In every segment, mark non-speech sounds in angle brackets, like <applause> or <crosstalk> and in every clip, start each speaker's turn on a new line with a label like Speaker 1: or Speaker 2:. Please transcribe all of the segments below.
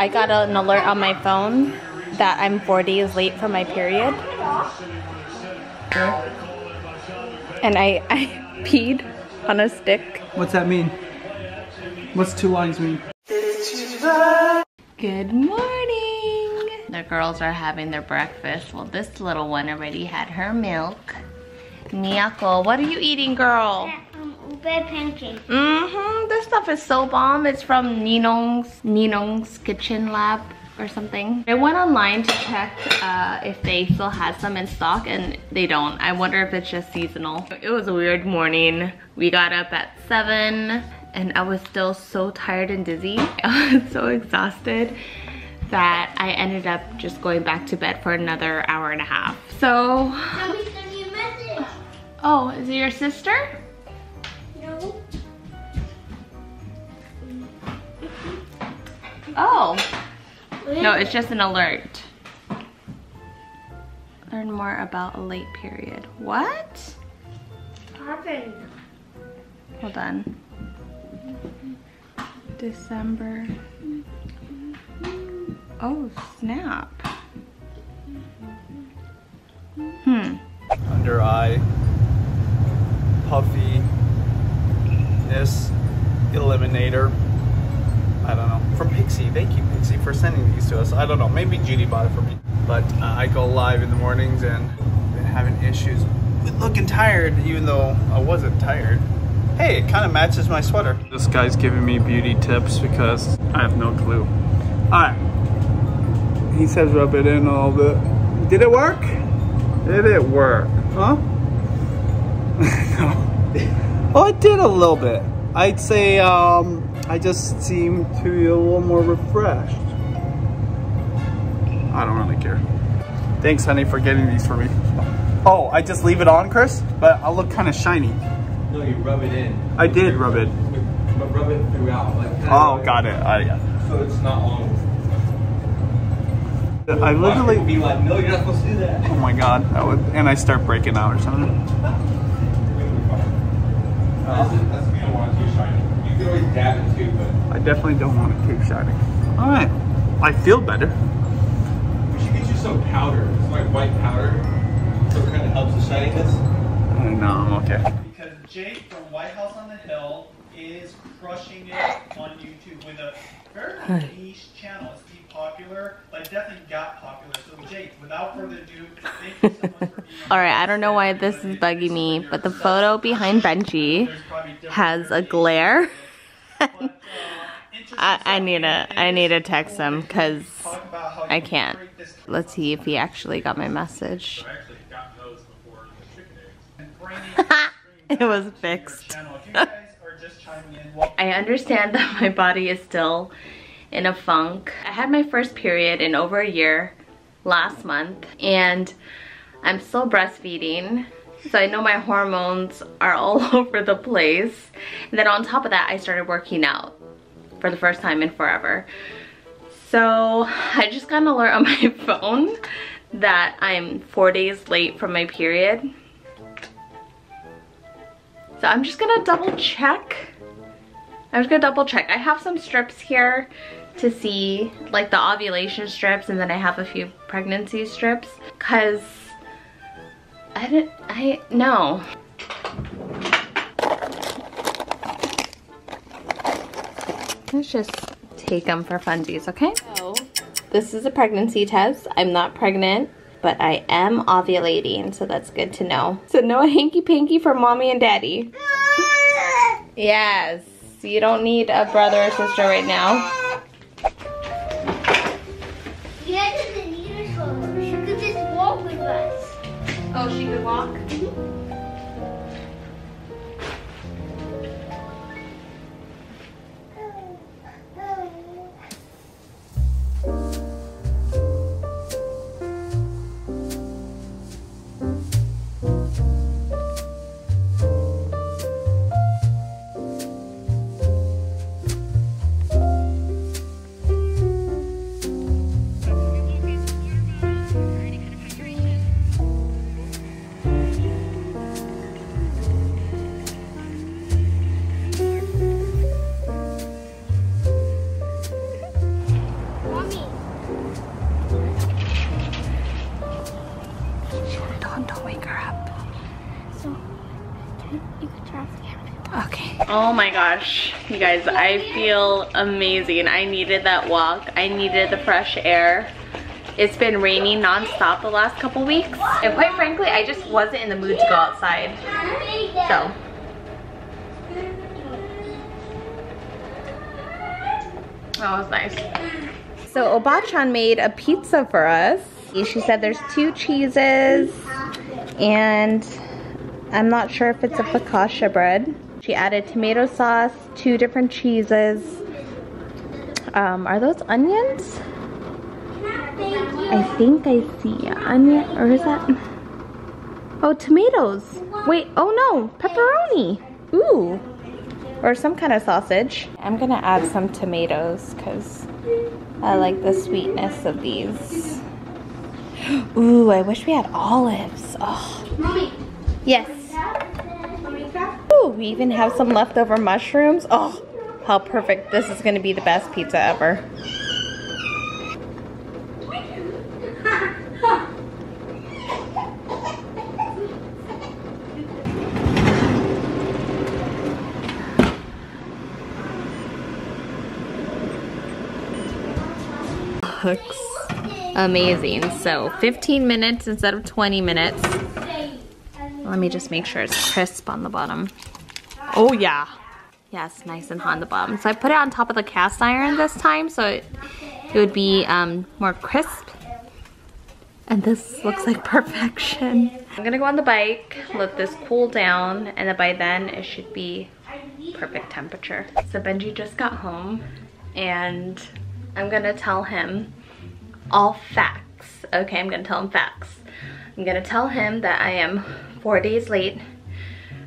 Speaker 1: I got an alert on my phone that I'm four days late for my period. And I, <laughs> I peed on a stick.
Speaker 2: What's that mean? What's two lines mean?
Speaker 1: Good morning. The girls are having their breakfast. Well, this little one already had her milk. Miyako, what are you eating, girl?
Speaker 3: Pancake.
Speaker 1: Mm-hmm. This stuff is so bomb. It's from Ninong's Ninong's Kitchen Lab or something. I went online to check uh, if they still had some in stock and they don't. I wonder if it's just seasonal. It was a weird morning. We got up at 7 and I was still so tired and dizzy. <laughs> I was so exhausted that I ended up just going back to bed for another hour and a half. So,
Speaker 3: Mommy sent me a message.
Speaker 1: oh, is it your sister? Oh, no, it's just an alert. Learn more about a late period. What?
Speaker 3: happened.
Speaker 1: Hold on. December. Oh, snap. Hmm.
Speaker 2: Under eye, puffiness, eliminator. I don't know. From Pixie. Thank you, Pixie, for sending these to us. I don't know. Maybe Judy bought it for me. But uh, I go live in the mornings and been having issues with looking tired, even though I wasn't tired. Hey, it kind of matches my sweater. This guy's giving me beauty tips because I have no clue. Alright. He says rub it in a little bit. Did it work? Did it work? Huh? no. Oh, it did a little bit. I'd say um, I just seem to be a little more refreshed. I don't really care. Thanks, honey, for getting these for me. Oh, I just leave it on, Chris? But I'll look kind of shiny.
Speaker 4: No, you rub it in.
Speaker 2: I did rub it.
Speaker 4: But rub it throughout. Like,
Speaker 2: Oh,
Speaker 4: like-
Speaker 2: got it. I, yeah.
Speaker 4: So it's not long.
Speaker 2: I
Speaker 4: People
Speaker 2: literally.
Speaker 4: be like, no, you're not supposed to do that.
Speaker 2: Oh my god, that would, and I start breaking out or something. <laughs>
Speaker 4: You're gonna be fine. That's, it, that's if you don't want it too shiny. You can always dab it too, but
Speaker 2: I definitely don't want to keep shining. All right, I feel better.
Speaker 4: we should get you some powder. It's like white powder. So it kind of helps the shininess.
Speaker 2: I uh, know, I'm okay.
Speaker 5: Because Jake from White House on the Hill is crushing it on YouTube with a very niche channel. It's be popular, but it definitely got popular. So Jake, without further ado, thank you so much for being on <laughs>
Speaker 1: Alright, I don't know why this is bugging me, but the photo behind Benji
Speaker 5: There's probably different
Speaker 1: has a glare.
Speaker 5: Uh, But, interesting
Speaker 1: I, I need to I need to text him because
Speaker 5: Talk about how
Speaker 1: I can't. let's see if he actually got my message.
Speaker 6: I actually got those before the chicken eggs. <laughs>
Speaker 5: branding <laughs>
Speaker 1: It was fixed.
Speaker 5: channel. If you guys are just chiming in, welcome.
Speaker 1: I understand that my body is still in a funk. I had my first period in over a year last month and I'm still breastfeeding. So I know my hormones are all <laughs> over the place. And then on top of that, I started working out for the first time in forever. So I just got an alert on <laughs> my phone that I'm four days late from my period. So I'm just gonna double check. I'm just gonna double check. I have some strips here to see, like the ovulation strips, and then I have a few pregnancy strips, cause I didn't, I, no. Let's just take them for funsies, okay? So, this is a pregnancy test. I'm not pregnant, but I am ovulating, so that's good to know. So no hanky-panky for mommy and daddy. Yes, you don't need a brother or sister right now.
Speaker 3: You doesn't need her so she could just walk with us.
Speaker 1: Oh, she could walk? Oh my gosh, you guys, I feel amazing. I needed that walk. I needed the fresh air. It's been raining nonstop the last couple weeks. And quite frankly, I just wasn't in the mood to go outside. So. That was nice. So Obachan made a pizza for us. She said there's two cheeses and I'm not sure if it's a focaccia bread. She added tomato sauce, two different cheeses. Um, are those onions? I think I see onion, or is that? Oh, tomatoes. Wait, oh no, pepperoni. Ooh, or some kind of sausage. I'm gonna add some tomatoes because I like the sweetness of these. Ooh, I wish we had olives. Oh.
Speaker 3: Mommy,
Speaker 1: Yes. Ooh, we even have some leftover mushrooms. Oh, how perfect. This is gonna be the best pizza ever. Looks amazing. So 15 minutes instead of 20 minutes. Let me just make sure it's crisp on the bottom. Oh yeah. Yeah, it's nice and hot on the bottom. So I put it on top of the cast iron this time so it, it would be um, more crisp. And this looks like perfection. I'm gonna go on the bike, let this cool down, and then by then it should be perfect temperature. So Benji just got home and I'm gonna tell him all facts. Okay, I'm gonna tell him facts. I'm gonna tell him that I am four days late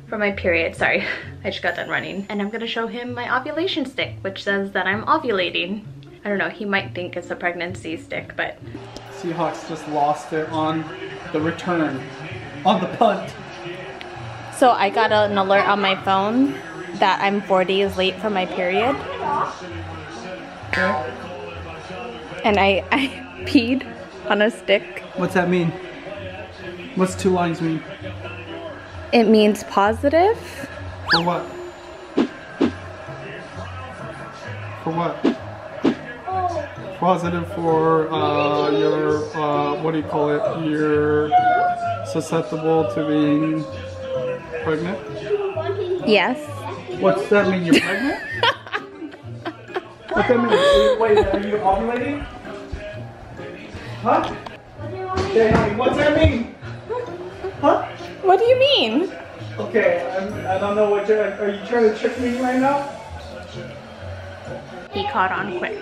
Speaker 1: for my period. Sorry, I just got done running. And I'm gonna show him my ovulation stick, which says that I'm ovulating. I don't know, he might think it's a pregnancy stick, but
Speaker 2: Seahawks just lost it on the return, on the punt.
Speaker 1: So I got an alert on my phone that I'm four days late for my period. And I, I <laughs> peed on a stick.
Speaker 2: What's that mean? What's two lines mean?
Speaker 1: It means positive.
Speaker 2: For what? For what? Positive for uh, your, uh, what do you call it? You're susceptible to being pregnant?
Speaker 1: Yes.
Speaker 2: What's that mean? You're pregnant? What's that mean? Wait, are you ovulating? Huh? What's that mean?
Speaker 1: What do you mean?
Speaker 2: Okay, I'm, I don't know what you're. Are you trying to trick me right now?
Speaker 1: He caught on quick.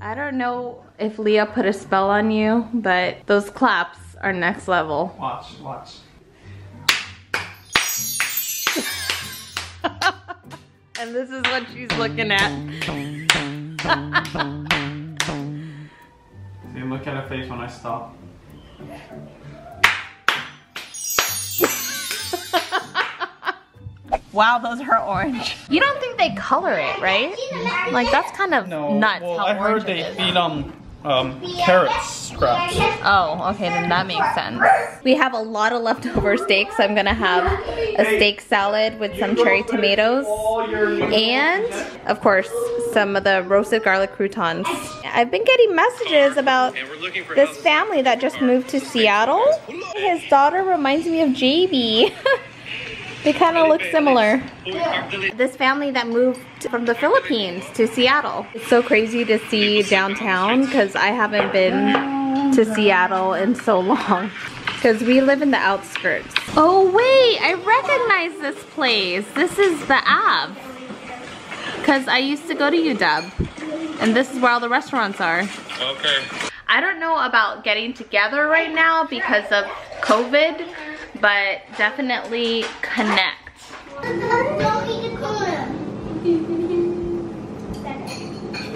Speaker 1: I don't know if Leah put a spell on you, but those claps are next level.
Speaker 2: Watch, watch. <laughs>
Speaker 1: And this is what she's looking at.
Speaker 2: See, look at her face when I stop. <laughs>
Speaker 1: Wow, those are orange. You don't think they color it, right? Like that's kind of no, nuts
Speaker 2: Well,
Speaker 1: how
Speaker 2: I heard they feed um um carrot scraps.
Speaker 1: Oh, okay, then that makes sense. We have a lot of leftover steak, so I'm gonna have a steak salad with some cherry tomatoes and, of course, some of the roasted garlic croutons. I've been getting messages about this family that just moved to Seattle. His daughter reminds me of JB. <laughs> they kind of look similar. This family that moved from the Philippines to Seattle. It's so crazy to see downtown because I haven't been to Seattle in so long. Because we live in the outskirts. Oh wait, I recognize this place. This is the Ave. Because I used to go to UW. And this is where all the restaurants are.
Speaker 6: Okay.
Speaker 1: I don't know about getting together right now because of COVID, but definitely connect.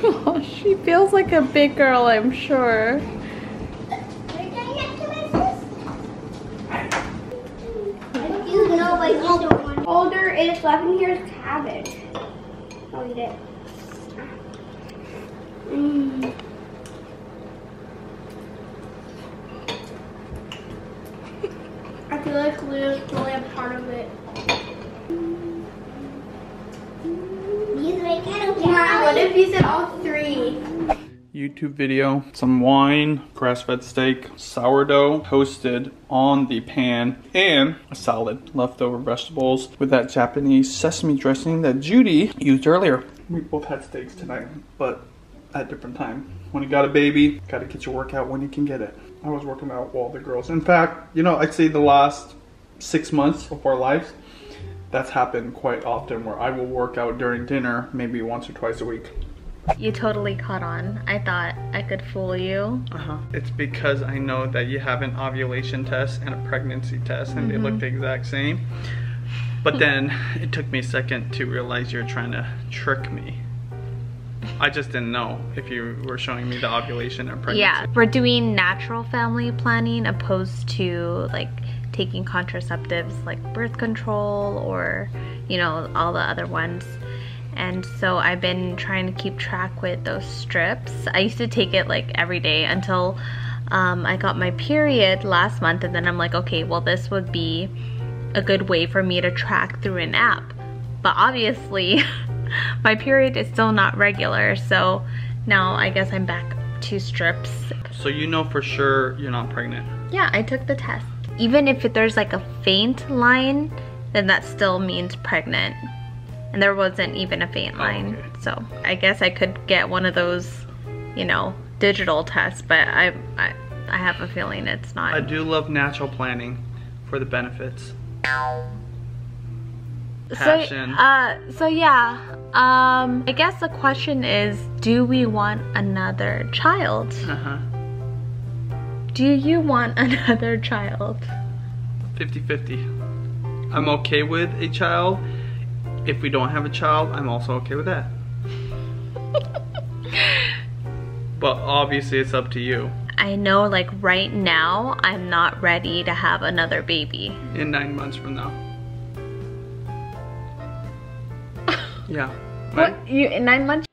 Speaker 1: Oh, <laughs> <laughs> she feels like a big girl, I'm sure.
Speaker 3: It is eleven here is cabbage. I'll eat it. Mmm. I feel like Leo's really a part of it. These are my kettle Wow, what if you said all three?
Speaker 2: YouTube video, some wine, grass-fed steak, sourdough toasted on the pan, and a salad, leftover vegetables with that Japanese sesame dressing that Judy used earlier. We both had steaks tonight, but at different time. When you got a baby, gotta get your workout when you can get it. I was working out all the girls. In fact, you know, I'd say the last six months of our lives, that's happened quite often where I will work out during dinner maybe once or twice a week.
Speaker 1: You totally caught on. I thought I could fool you.
Speaker 2: Uh-huh. It's because I know that you have an ovulation test and a pregnancy test and they look the exact same. But then it took me a second to realize you're trying to trick me. I just didn't know if you were showing me the ovulation and pregnancy.
Speaker 1: Yeah, we're doing natural family planning opposed to like taking contraceptives like birth control or, you know, all the other ones. And so I've been trying to keep track with those strips. I used to take it like every day until um, I got my period last month, and then I'm like, okay, well, this would be a good way for me to track through an app. But obviously, <laughs> my period is still not regular, so now I guess I'm back to strips.
Speaker 2: So you know for sure you're not pregnant.
Speaker 1: Yeah, I took the test. Even if there's like a faint line, then that still means pregnant. And there wasn't even a faint line.
Speaker 2: okay.
Speaker 1: So I guess I could get one of those, you know, digital tests, but I, I, I have a feeling it's not.
Speaker 2: I do love natural planning for the benefits. Passion.
Speaker 1: So, uh, so yeah, um, I guess the question is, do we want another child?
Speaker 2: Uh-huh.
Speaker 1: Do you want <laughs> another child?
Speaker 2: 50-50. I'm okay with a child. If we don't have a child, I'm also okay with that. <laughs> but obviously it's up to you.
Speaker 1: I know like right now, I'm not ready to have another baby.
Speaker 2: In nine months from now. <laughs> Yeah.
Speaker 1: What, you, in nine months?